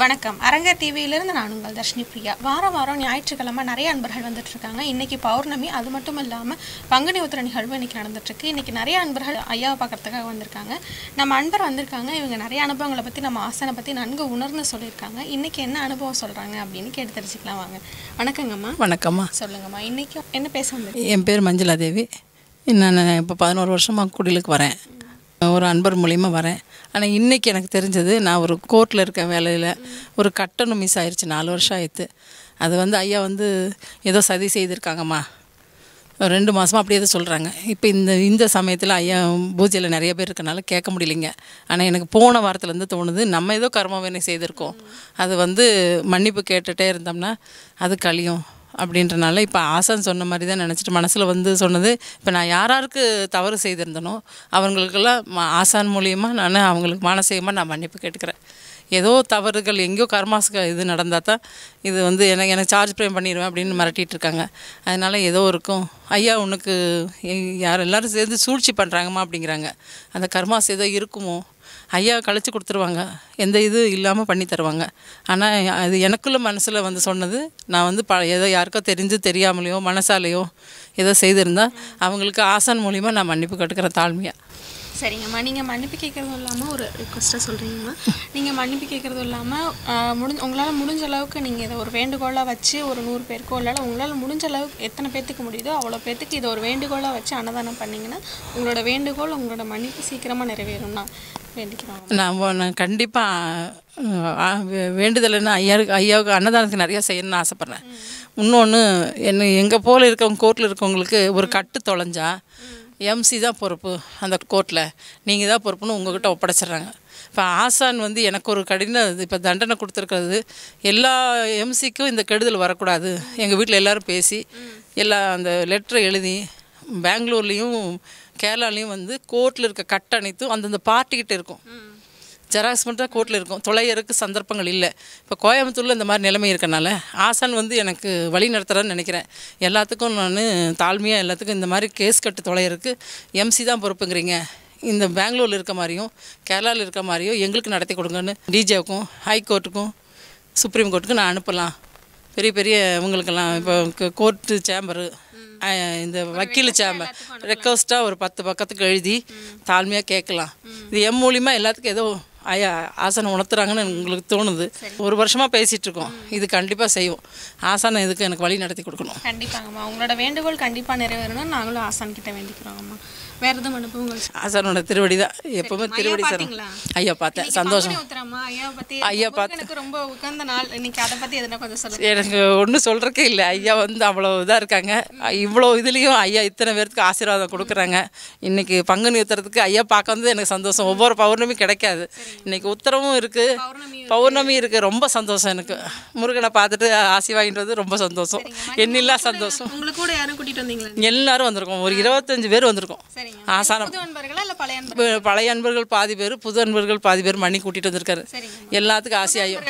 வணக்கம். அரங்க டிவியிலிருந்து நான் உங்கள் தர்ஷினி பிரியா. வாரம் வாரம் ஞாயிற்றுக்கிழமை நிறைய அன்பர்கள் வந்துட்டு இருக்காங்க இன்னைக்கு பௌர்ணமி அது மட்டும் இல்லாமல் பங்குனி உத்திர நிகழ்வு இன்னைக்கு நடந்துட்டு இருக்கு இன்னைக்கு நிறைய அன்பர்கள் ஐயாவை பார்க்கறதுக்காக வந்திருக்காங்க. நம்ம அன்பர் வந்திருக்காங்க. இவங்க நிறைய அனுபவங்களை பற்றி நம்ம ஆசனை பற்றி நன்கு உணர்ந்து சொல்லியிருக்காங்க. இன்னைக்கு என்ன அனுபவம் சொல்கிறாங்க அப்படின்னு கேட்டு தெரிஞ்சுக்கலாம் வாங்க. வணக்கங்கம்மா. வணக்கம்மா. சொல்லுங்கம்மா. இன்னைக்கு என்ன பேச வந்து என் பேர் மஞ்சுளா தேவி. நான் இப்போ பதினோரு வருஷமாக குடிலுக்கு வரேன். ஒரு அன்பர் மூலியமாக வரேன். ஆனால் இன்றைக்கி எனக்கு தெரிஞ்சது நான் ஒரு கோர்ட்டில் இருக்க வேலையில் ஒரு கட்டணம் மிஸ் ஆயிடுச்சு நாலு வருஷம் ஆயிடுத்து அது வந்து ஐயா வந்து ஏதோ சதி செய்திருக்காங்கம்மா. ஒரு ரெண்டு மாதமாக அப்படியே தான் சொல்கிறாங்க இப்போ இந்த இந்த சமயத்தில் ஐயா பூஜையில் நிறைய பேர் இருக்கனால கேட்க முடியலைங்க. ஆனால் எனக்கு போன வாரத்துலேருந்து தோணுது நம்ம ஏதோ கர்ம வேணை செய்திருக்கோம். அது வந்து மன்னிப்பு கேட்டுகிட்டே இருந்தோம்னா அது கழியும். அப்படின்றனால இப்போ ஆசான் சொன்ன மாதிரி தான் நினச்சிட்டு மனசில் வந்து சொன்னது இப்போ நான் யார் யாருக்கு தவறு செய்திருந்தனோ அவங்களுக்கெல்லாம் ஆசான் மூலியமாக நான் அவங்களுக்கு மானசீகமாக நான் மன்னிப்பு கேட்டுக்கிறேன். ஏதோ தவறுகள் எங்கேயோ கர்மாஸ்க இது நடந்தால் தான் இது வந்து எனக்கு எனக்கு சார்ஜ் ப்ரேம் பண்ணிடுவேன் அப்படின்னு மிரட்டிகிட்டு இருக்காங்க. அதனால் ஏதோ இருக்கும் ஐயா உனக்கு எ- யார் எல்லாரும் சேர்ந்து சூழ்ச்சி பண்ணுறாங்கம்மா அப்படிங்கிறாங்க. அந்த கர்மாஸ் ஏதோ இருக்குமோ? ஐயா கழிச்சு கொடுத்துருவாங்க. எந்த இது இல்லாமல் பண்ணி தருவாங்க. ஆனால் அது எனக்குள்ள மனசில் வந்து சொன்னது நான் வந்து ப ஏதோ யாருக்கோ தெரிஞ்சு தெரியாமலையோ மனசாலேயோ ஏதோ செய்திருந்தால் அவங்களுக்கு ஆசான் மூலிமா நான் மன்னிப்பு கட்டுக்கிறேன் தாழ்மையாக சரிங்கம்மா. நீங்கள் மன்னிப்பு கேட்குறதும் இல்லாமல் ஒரு ரிக்வஸ்ட்டாக சொல்கிறீங்கம்மா நீங்கள் மன்னிப்பு கேட்குறதும் இல்லாமல் முடிஞ்ச உங்களால் முடிஞ்ச அளவுக்கு நீங்கள் இதை ஒரு வேண்டுகோளாக வச்சு ஒரு நூறு பேருக்கோ இல்லை உங்களால் முடிஞ்ச அளவுக்கு எத்தனை பேர்த்துக்கு முடியுதோ அவ்வளோ பேர்த்துக்கு இதை ஒரு வேண்டுகோளாக வச்சு அன்னதானம் பண்ணிங்கன்னா உங்களோட வேண்டுகோள் உங்களோட மன்னிப்பு சீக்கிரமாக நிறைவேறும்னா வேண்டிக்கிறோம் நான் கண்டிப்பாக வேண்டுதல்னா ஐயாவுக்கு ஐயாவுக்கு அன்னதானத்துக்கு நிறையா செய்யணும்னு ஆசைப்பட்றேன். இன்னொன்று என்ன எங்கள் போல் இருக்கவங்க கோர்ட்டில் இருக்கவங்களுக்கு ஒரு கட்டு தொலைஞ்சா எம்சி தான் பொறுப்பு அந்த கோர்ட்டில் நீங்கள் தான் பொறுப்புன்னு உங்ககிட்ட ஒப்படைச்சிடுறாங்க. இப்போ ஆசான் வந்து எனக்கு ஒரு கடின இப்போ தண்டனை கொடுத்துருக்கிறது எல்லா எம்சிக்கும் இந்த கெடுதல் வரக்கூடாது. எங்கள் வீட்டில் எல்லோரும் பேசி எல்லா அந்த லெட்டரை எழுதி பெங்களூர்லேயும் கேரளாலையும் வந்து கோர்ட்டில் இருக்க கட் அனைத்தும் அந்தந்த பார்ட்டிக்கிட்ட இருக்கும். ஜெராக்ஸ் மட்டும் தான் கோர்ட்டில் இருக்கும். தொலையறக்கு சந்தர்ப்பங்கள் இல்லை. இப்போ கோயம்புத்தூரில் இந்த மாதிரி நிலைமை இருக்கனால ஆசான் வந்து எனக்கு வழி நடத்துகிறான்னு நினைக்கிறேன். எல்லாத்துக்கும் நான் தாழ்மையாக எல்லாத்துக்கும் இந்த மாதிரி கேஸ் கட்டு தொலையறக்கு எம்சி தான் பொறுப்புங்கிறீங்க. இந்த பெங்களூரில் இருக்க மாதிரியும் கேரளாவில் இருக்க மாதிரியும் எங்களுக்கு நடத்தி கொடுங்கன்னு டிஜேவுக்கும் ஹைகோர்ட்டுக்கும் சுப்ரீம் கோர்ட்டுக்கும் நான் அனுப்பலாம். பெரிய பெரிய இவங்களுக்கெல்லாம் இப்போ கோர்ட்டு சேம்பரு இந்த வக்கீல் சேம்பர் ரெக்வஸ்ட்டாக ஒரு பத்து பக்கத்துக்கு எழுதி தாழ்மையாக கேட்கலாம். இது எம் மூலியமா எல்லாத்துக்கும் ஏதோ ஐயா ஆசனம் உணர்த்துறாங்கன்னு உங்களுக்கு தோணுது. ஒரு வருஷமாக பேசிகிட்டு இருக்கோம் இது கண்டிப்பாக செய்வோம். ஆசனம் இதுக்கு எனக்கு வழி நடத்தி கொடுக்கணும். கண்டிப்பாங்கம்மா. உங்களோட வேண்டுகோள் கண்டிப்பாக நிறைவேறணும். நாங்களும் ஆசான் கிட்ட வேண்டிக்கிறோங்கம்மா. வேற எதுவும் அனுபவங்கள் ஆசனோட திருவடி தான். எப்பவுமே திருவடி சரணம்? ஐயா பார்த்தேன். சந்தோஷம். ஐயா எனக்கு ரொம்ப உகந்த நாள். இன்னைக்கு அதை பத்தி எதுனா கொஞ்சம் சொல்லுங்க. எனக்கு ஒன்றும் சொல்கிறக்கே இல்லை. ஐயா வந்து அவ்வளோ இதாக இருக்காங்க. இவ்வளோ இதுலேயும் ஐயா இத்தனை பேர்த்துக்கு ஆசீர்வாதம் கொடுக்குறாங்க. இன்னைக்கு பங்குனி உத்தரத்துக்கு ஐயா பார்க்க வந்து எனக்கு சந்தோஷம். ஒவ்வொரு பௌர்ணமி கிடைக்காது. இன்னைக்கு உத்தரமும் இருக்குது பௌர்ணமி இருக்குது ரொம்ப சந்தோஷம் எனக்கு. முருகனை பார்த்துட்டு ஆசி வாங்கிட்டு ரொம்ப சந்தோஷம். எண்ணில்லா சந்தோஷம். உங்களுக்கு கூட யாரும் கூட்டிட்டு வந்தீங்களா? எல்லாரும் வந்திருக்கோம். ஒரு இருபத்தஞ்சு பேர் வந்திருக்கோம். இல்ல பழைய அன்பர்கள்? பாதி பேர் புது அன்பர்கள் பாதி பேர் மணி கூட்டிகிட்டு வந்திருக்காரு. எல்லாத்துக்கும் ஆசையாயும்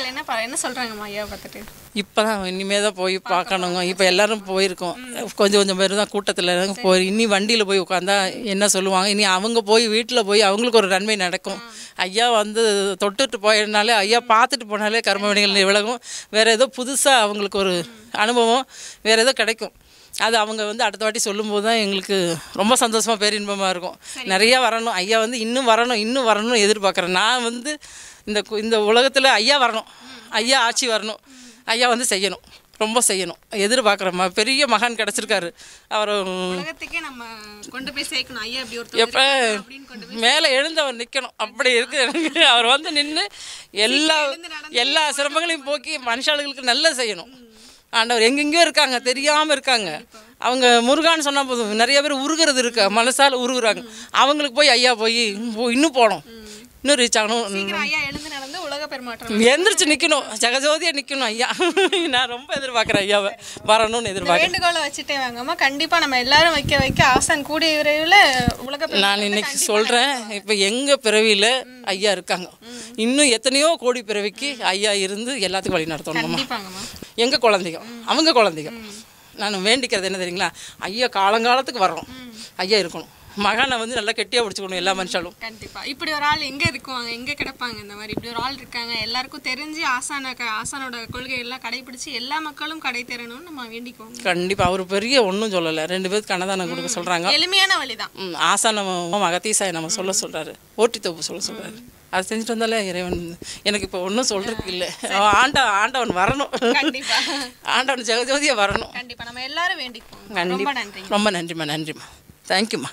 என்ன சொல்றாங்கம்மா ஐயாவை பார்த்துட்டு? இப்போ தான் இனிமே தான் போய் பார்க்கணுங்க இப்போ எல்லாரும் போயிருக்கோம். கொஞ்சம் கொஞ்சம் பேர் தான் கூட்டத்தில் போய் இனி வண்டியில் போய் உட்காந்தா என்ன சொல்லுவாங்க? இனி அவங்க போய் வீட்டில் போய் அவங்களுக்கு ஒரு நன்மை நடக்கும். ஐயா வந்து தொட்டுட்டு போயிருந்தாலே ஐயா பார்த்துட்டு போனாலே கர்ம வினைகள் விலகும். வேறு ஏதோ புதுசாக அவங்களுக்கு ஒரு அனுபவம் வேறு ஏதோ கிடைக்கும். அது அவங்க வந்து அடுத்த வாட்டி சொல்லும்போது தான் எங்களுக்கு ரொம்ப சந்தோஷமாக பேரின்பமாக இருக்கும். நிறைய வரணும். ஐயா வந்து இன்னும் வரணும் இன்னும் வரணும்னு எதிர்பார்க்குறேன். நான் வந்து இந்த இந்த உலகத்தில் ஐயா வரணும். ஐயா ஆட்சி வரணும். ஐயா வந்து செய்யணும். ரொம்ப செய்யணும். எதிர்பார்க்குறோம்மா பெரிய மகான் கிடச்சிருக்காரு. அவர் எப்போ மேலே எழுந்தவர் நிற்கணும் அப்படி இருக்கு. எனக்கு அவர் வந்து நின்று எல்லா எல்லா சிரமங்களையும் போக்கி மனுஷாளுகளுக்கு நல்லா செய்யணும். ஆண்டவர் எங்கெங்கேயோ இருக்காங்க. தெரியாமல் இருக்காங்க. அவங்க முருகான்னு சொன்னால் போதும் நிறைய பேர் உருகிறது இருக்கு. மனசால் உருகுறாங்க. அவங்களுக்கு போய் ஐயா போய் இன்னும் போகணும். இன்னும் ரீச் ஆகணும். உலக பெருமாற்றம். எந்திரிச்சு நிற்கணும் ஜெகஜோதியாக நிற்கணும் ஐயா. நான் ரொம்ப எதிர்பார்க்குறேன் ஐயாவை. வரணும்னு எதிர்பார்க்குறேன். வேண்டுகோளை வச்சுட்டே வாங்கம்மா கண்டிப்பா நம்ம எல்லாரும் வைக்க வைக்க ஆசான் கூடிய விரைவில் உலக நான் இன்னைக்கு சொல்கிறேன் இப்போ எங்கள் பிறவியில் ஐயா இருக்காங்க. இன்னும் எத்தனையோ கோடி பிறவிக்கு ஐயா இருந்து எல்லாத்துக்கும் வழி நடத்தணுமா எங்கள் குழந்தைங்க அவங்க குழந்தைங்க நான் வேண்டிக்கிறது என்ன தெரியுங்களா? ஐயா காலங்காலத்துக்கு வரணும் ஐயா இருக்கணும். மகானை வந்து நல்லா கெட்டியாக பிடிச்சிக்கணும் எல்லா மனுஷாலும். கண்டிப்பா. இப்படி ஒரு ஆள் எங்க இருக்குவாங்க? எங்க கிடப்பாங்க இந்த மாதிரி? இப்படி ஒரு ஆள் இருக்காங்க. எல்லாருக்கும் தெரிஞ்சு ஆசான ஆசானோட கொள்கை எல்லாம் கடைபிடிச்சு எல்லா மக்களும் கடை தெரணும்னு நம்ம வேண்டிக்குவோம் கண்டிப்பாக அவர் பெரிய ஒன்றும் சொல்லலை. ரெண்டு பேருக்கு அன்னதானம் கொடுக்க சொல்கிறாங்க எளிமையான வழிதான். ம், ஆசானம் அகத்தீசாய் நம்ம சொல்ல சொல்கிறாரு ஓட்டி தொப்பு சொல்ல சொல்கிறாரு அது செஞ்சுட்டு வந்தாலே இறைவன் எனக்கு இப்போ ஒன்றும் சொல்கிறதுக்கு இல்லை. ஆண்ட ஆண்டவன் வரணும். ஆண்டவன் ஜெகஜோதியாக வரணும். கண்டிப்பா. நம்ம எல்லாரும் ரொம்ப கண்டிப்பாக நன்றி ரொம்ப நன்றிம்மா. நன்றிம்மா. தேங்க்யூம்மா